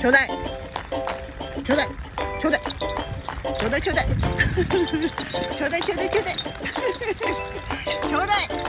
球队，球队，球队，球队，球队，球队，球队，球队，球队。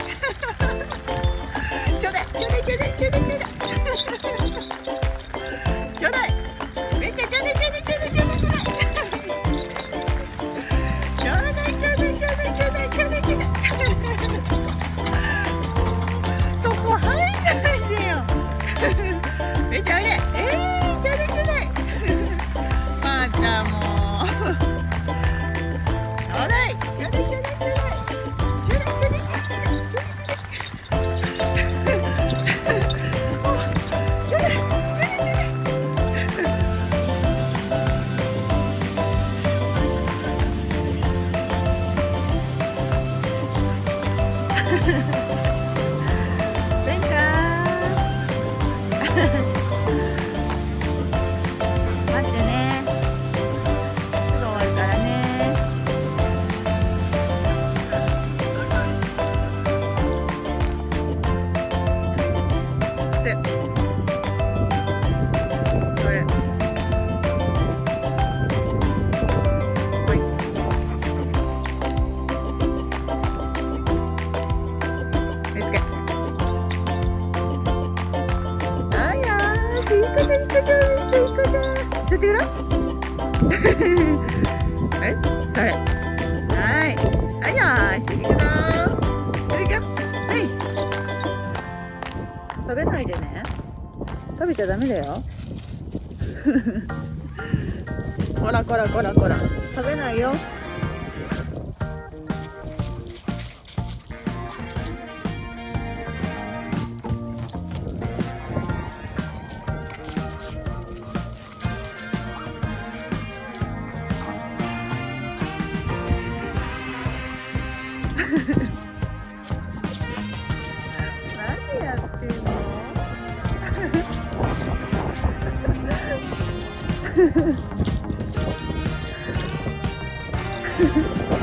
ベ子だ、い。い。子だ、い。い。子だ。ちょっとぐらえ、それ。はい。あやー、い。い。子だ。それじゃ、はい。食べない。でね。食べちゃダメだよ。こらこらこらこら。食べない。よ。何やってんの Ha ha ha.